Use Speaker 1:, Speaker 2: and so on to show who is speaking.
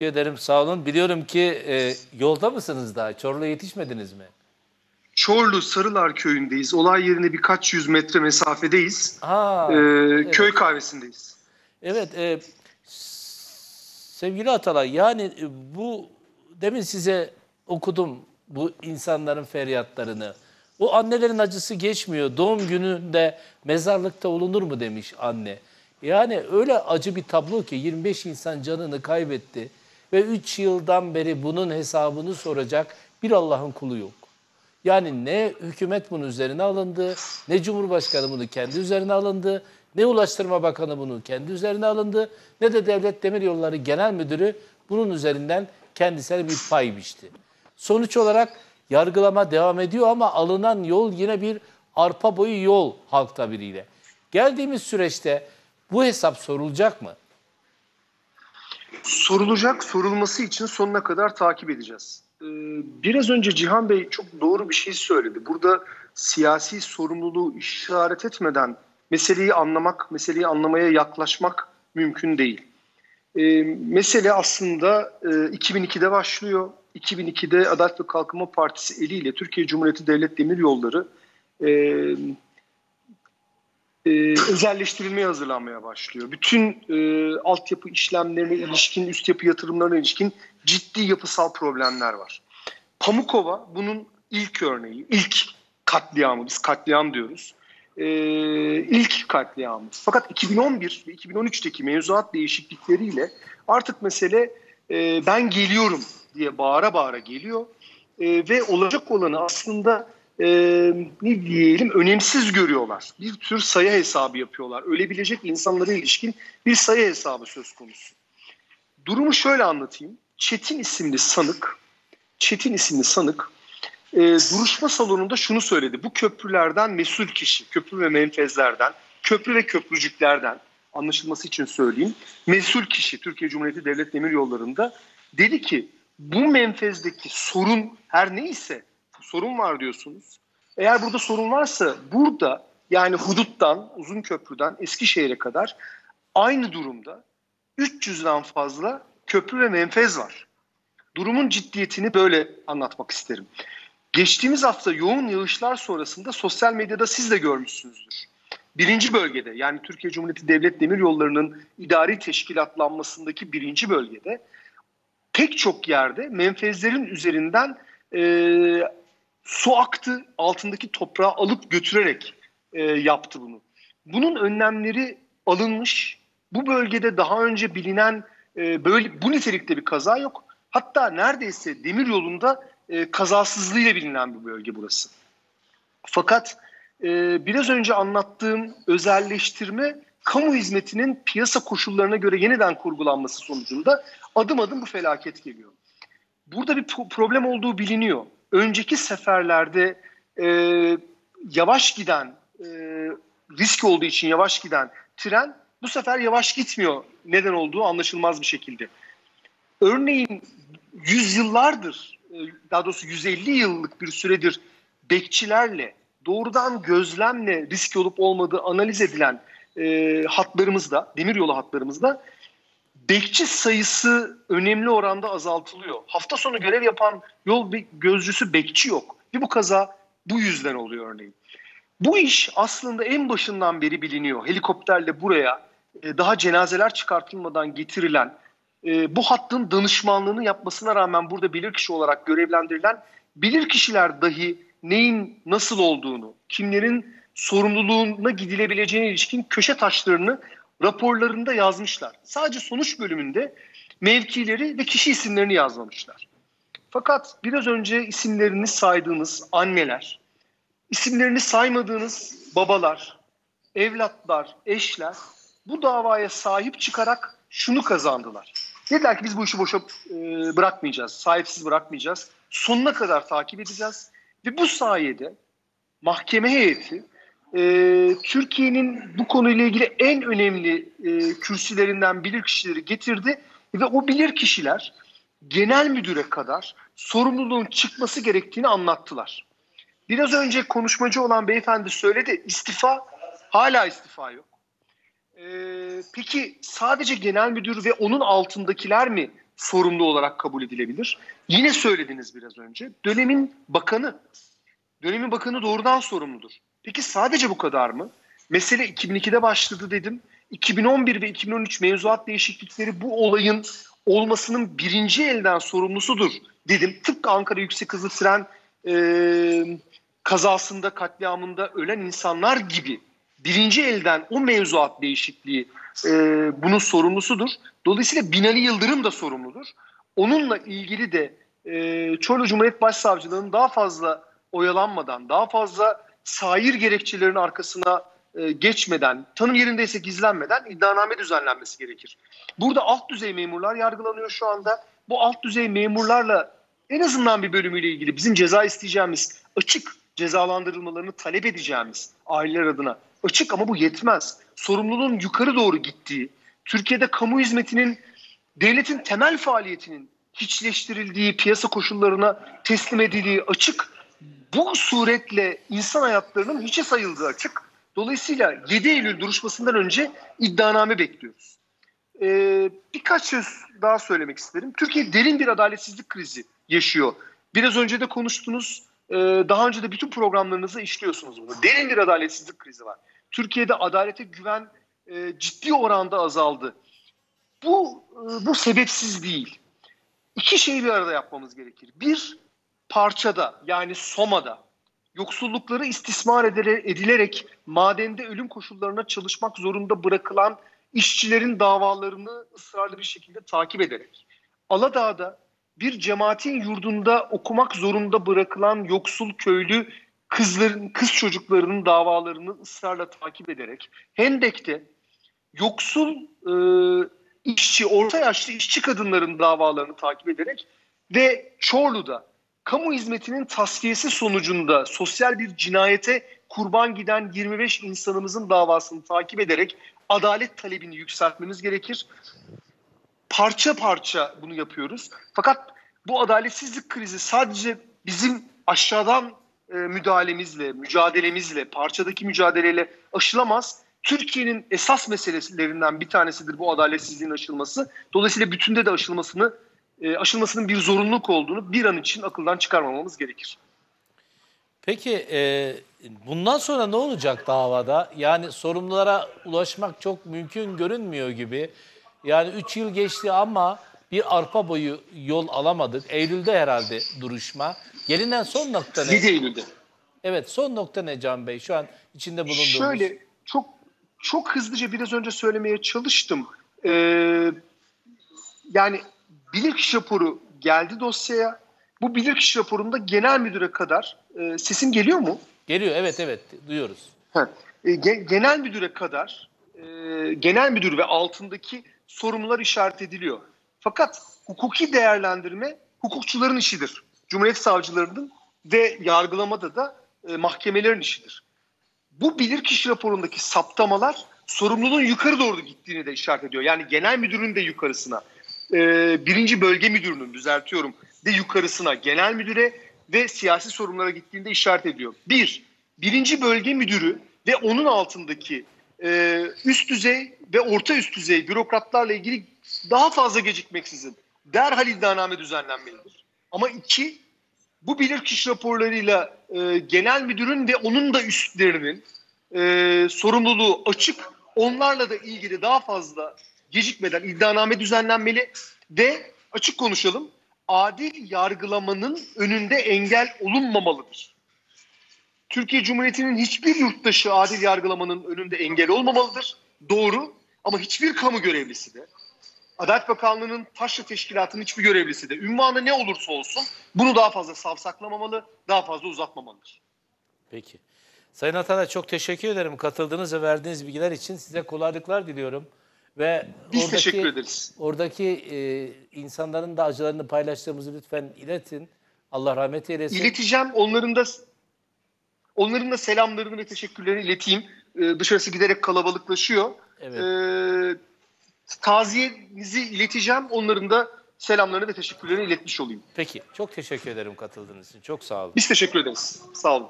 Speaker 1: Teşekkür ederim sağ olun. Biliyorum ki e, yolda mısınız daha? Çorlu'ya yetişmediniz mi?
Speaker 2: Çorlu Sarılar köyündeyiz. Olay yerine birkaç yüz metre mesafedeyiz.
Speaker 1: Ha,
Speaker 2: Ee,
Speaker 1: evet.
Speaker 2: Köy kahvesindeyiz.
Speaker 1: Evet, e, sevgili Atalay yani e, bu demin size okudum bu insanların feryatlarını. Bu annelerin acısı geçmiyor. Doğum gününde mezarlıkta olunur mu demiş anne. Yani öyle acı bir tablo ki 25 insan canını kaybetti ve 3 yıldan beri bunun hesabını soracak bir Allah'ın kulu yok. Yani ne hükümet bunun üzerine alındı, ne Cumhurbaşkanı bunu kendi üzerine alındı, ne Ulaştırma Bakanı bunu kendi üzerine alındı, ne de Devlet Demiryolları Genel Müdürü bunun üzerinden kendisine bir pay biçti. Sonuç olarak yargılama devam ediyor ama alınan yol yine bir arpa boyu yol halk tabiriyle. Geldiğimiz süreçte bu hesap sorulacak mı?
Speaker 2: Sorulacak, sorulması için sonuna kadar takip edeceğiz. Ee, biraz önce Cihan Bey çok doğru bir şey söyledi. Burada siyasi sorumluluğu işaret etmeden meseleyi anlamak, meseleyi anlamaya yaklaşmak mümkün değil. Ee, mesele aslında e, 2002'de başlıyor. 2002'de Adalet ve Kalkınma Partisi eliyle Türkiye Cumhuriyeti Devlet Demiryolları e, e, özelleştirilmeye hazırlanmaya başlıyor. Bütün e, altyapı işlemlerine ilişkin, üst yapı yatırımlarına ilişkin ciddi yapısal problemler var. Pamukova bunun ilk örneği, ilk katliamı, biz katliam diyoruz. E, ilk katliamı. Fakat 2011 ve 2013'teki mevzuat değişiklikleriyle artık mesele e, ben geliyorum diye bağıra bağıra geliyor. E, ve olacak olanı aslında e, ne diyelim önemsiz görüyorlar. Bir tür sayı hesabı yapıyorlar. Ölebilecek insanlara ilişkin bir sayı hesabı söz konusu. Durumu şöyle anlatayım. Çetin isimli sanık, Çetin isimli sanık e, duruşma salonunda şunu söyledi. Bu köprülerden mesul kişi, köprü ve menfezlerden, köprü ve köprücüklerden anlaşılması için söyleyeyim. Mesul kişi Türkiye Cumhuriyeti Devlet Demiryolları'nda dedi ki bu menfezdeki sorun her neyse sorun var diyorsunuz. Eğer burada sorun varsa burada yani huduttan, uzun köprüden Eskişehir'e kadar aynı durumda 300'den fazla köprü ve menfez var. Durumun ciddiyetini böyle anlatmak isterim. Geçtiğimiz hafta yoğun yağışlar sonrasında sosyal medyada siz de görmüşsünüzdür. Birinci bölgede yani Türkiye Cumhuriyeti Devlet Demiryolları'nın idari teşkilatlanmasındaki birinci bölgede pek çok yerde menfezlerin üzerinden e, su aktı altındaki toprağı alıp götürerek e, yaptı bunu. Bunun önlemleri alınmış. Bu bölgede daha önce bilinen e, böyle bu nitelikte bir kaza yok. Hatta neredeyse demir yolunda e, kazasızlığıyla bilinen bir bölge burası. Fakat e, biraz önce anlattığım özelleştirme kamu hizmetinin piyasa koşullarına göre yeniden kurgulanması sonucunda adım adım bu felaket geliyor. Burada bir problem olduğu biliniyor. Önceki seferlerde e, yavaş giden, e, risk olduğu için yavaş giden tren bu sefer yavaş gitmiyor. Neden olduğu anlaşılmaz bir şekilde. Örneğin yüzyıllardır, e, daha doğrusu 150 yıllık bir süredir bekçilerle doğrudan gözlemle risk olup olmadığı analiz edilen e, hatlarımızda, demiryolu hatlarımızda bekçi sayısı önemli oranda azaltılıyor. Hafta sonu görev yapan yol gözcüsü bekçi yok. Ve bu kaza bu yüzden oluyor örneğin. Bu iş aslında en başından beri biliniyor. Helikopterle buraya e, daha cenazeler çıkartılmadan getirilen e, bu hattın danışmanlığını yapmasına rağmen burada bilirkişi olarak görevlendirilen bilirkişiler dahi neyin nasıl olduğunu, kimlerin sorumluluğuna gidilebileceğine ilişkin köşe taşlarını raporlarında yazmışlar. Sadece sonuç bölümünde mevkileri ve kişi isimlerini yazmamışlar. Fakat biraz önce isimlerini saydığınız anneler, isimlerini saymadığınız babalar, evlatlar, eşler bu davaya sahip çıkarak şunu kazandılar. Dediler ki biz bu işi boşa e, bırakmayacağız, sahipsiz bırakmayacağız. Sonuna kadar takip edeceğiz. Ve bu sayede mahkeme heyeti e, Türkiye'nin bu konuyla ilgili en önemli e, kürsülerinden bilir kişileri getirdi ve o bilir kişiler genel müdüre kadar sorumluluğun çıkması gerektiğini anlattılar. Biraz önce konuşmacı olan beyefendi söyledi istifa hala istifa yok. Ee, peki sadece genel müdür ve onun altındakiler mi sorumlu olarak kabul edilebilir. Yine söylediniz biraz önce. Dönemin bakanı, dönemin bakanı doğrudan sorumludur. Peki sadece bu kadar mı? Mesele 2002'de başladı dedim. 2011 ve 2013 mevzuat değişiklikleri bu olayın olmasının birinci elden sorumlusudur dedim. Tıpkı Ankara Yüksek Hızlı Tren e, kazasında, katliamında ölen insanlar gibi birinci elden o mevzuat değişikliği e, bunun sorumlusudur. Dolayısıyla Binali Yıldırım da sorumludur. Onunla ilgili de e, Çorlu Cumhuriyet Başsavcılığı'nın daha fazla oyalanmadan, daha fazla sair gerekçelerin arkasına e, geçmeden, tanım yerindeyse gizlenmeden iddianame düzenlenmesi gerekir. Burada alt düzey memurlar yargılanıyor şu anda. Bu alt düzey memurlarla en azından bir bölümüyle ilgili bizim ceza isteyeceğimiz, açık cezalandırılmalarını talep edeceğimiz aileler adına açık ama bu yetmez. Sorumluluğun yukarı doğru gittiği, Türkiye'de kamu hizmetinin, devletin temel faaliyetinin hiçleştirildiği, piyasa koşullarına teslim edildiği açık. Bu suretle insan hayatlarının hiçe sayıldığı açık. Dolayısıyla 7 Eylül duruşmasından önce iddianame bekliyoruz. Ee, birkaç söz daha söylemek isterim. Türkiye derin bir adaletsizlik krizi yaşıyor. Biraz önce de konuştunuz. Ee, daha önce de bütün programlarınızda işliyorsunuz bunu. Derin bir adaletsizlik krizi var. Türkiye'de adalete güven e, ciddi oranda azaldı. Bu e, bu sebepsiz değil. İki şeyi bir arada yapmamız gerekir. Bir, parçada yani Soma'da yoksullukları istismar edilerek madende ölüm koşullarına çalışmak zorunda bırakılan işçilerin davalarını ısrarlı bir şekilde takip ederek, Aladağ'da bir cemaatin yurdunda okumak zorunda bırakılan yoksul köylü kızların, kız çocuklarının davalarını ısrarla takip ederek, Hendek'te yoksul e, işçi, orta yaşlı işçi kadınların davalarını takip ederek ve Çorlu'da kamu hizmetinin tasfiyesi sonucunda sosyal bir cinayete kurban giden 25 insanımızın davasını takip ederek adalet talebini yükseltmemiz gerekir. Parça parça bunu yapıyoruz. Fakat bu adaletsizlik krizi sadece bizim aşağıdan e, müdahalemizle, mücadelemizle, parçadaki mücadeleyle aşılamaz. Türkiye'nin esas meselelerinden bir tanesidir bu adaletsizliğin aşılması. Dolayısıyla bütünde de aşılmasını e, aşılmasının bir zorunluluk olduğunu bir an için akıldan çıkarmamamız gerekir.
Speaker 1: Peki e, bundan sonra ne olacak davada? Yani sorumlulara ulaşmak çok mümkün görünmüyor gibi. Yani 3 yıl geçti ama bir arpa boyu yol alamadık. Eylül'de herhalde duruşma. Gelinen son nokta ne?
Speaker 2: 7 Eylül'de.
Speaker 1: Evet son nokta ne Can Bey? Şu an içinde bulunduğumuz.
Speaker 2: Şöyle çok çok hızlıca biraz önce söylemeye çalıştım. Ee, yani bilirkişi raporu geldi dosyaya. Bu bilirkişi raporunda genel müdüre kadar e, sesim geliyor mu?
Speaker 1: Geliyor evet evet duyuyoruz.
Speaker 2: Ha, e, ge, genel müdüre kadar e, genel müdür ve altındaki sorumlular işaret ediliyor. Fakat hukuki değerlendirme hukukçuların işidir. Cumhuriyet savcılarının ve yargılamada da e, mahkemelerin işidir. Bu bilirkişi raporundaki saptamalar sorumluluğun yukarı doğru gittiğini de işaret ediyor. Yani genel müdürün de yukarısına, e, birinci bölge müdürünün düzeltiyorum de yukarısına, genel müdüre ve siyasi sorunlara gittiğinde işaret ediyor. Bir, birinci bölge müdürü ve onun altındaki e, üst düzey ve orta üst düzey bürokratlarla ilgili daha fazla gecikmeksizin derhal iddianame düzenlenmelidir. Ama iki, bu bilirkişi raporlarıyla e, genel müdürün ve onun da üstlerinin e, sorumluluğu açık. Onlarla da ilgili daha fazla gecikmeden iddianame düzenlenmeli ve açık konuşalım adil yargılamanın önünde engel olunmamalıdır. Türkiye Cumhuriyeti'nin hiçbir yurttaşı adil yargılamanın önünde engel olmamalıdır. Doğru ama hiçbir kamu görevlisi de Adalet Bakanlığı'nın taşra teşkilatının hiçbir görevlisi de ünvanı ne olursa olsun bunu daha fazla savsaklamamalı, daha fazla uzatmamalıdır.
Speaker 1: Peki. Sayın Atanay çok teşekkür ederim katıldığınız ve verdiğiniz bilgiler için. Size kolaylıklar diliyorum. Ve
Speaker 2: Biz
Speaker 1: oradaki,
Speaker 2: teşekkür ederiz.
Speaker 1: Oradaki e, insanların da acılarını paylaştığımızı lütfen iletin. Allah rahmet eylesin.
Speaker 2: İleteceğim. Onların da onların da selamlarını ve teşekkürlerini ileteyim. Ee, dışarısı giderek kalabalıklaşıyor.
Speaker 1: Evet.
Speaker 2: Ee, taziyenizi ileteceğim. Onların da selamlarını ve teşekkürlerini iletmiş olayım.
Speaker 1: Peki. Çok teşekkür ederim katıldığınız için. Çok sağ olun.
Speaker 2: Biz teşekkür ederiz. Sağ olun.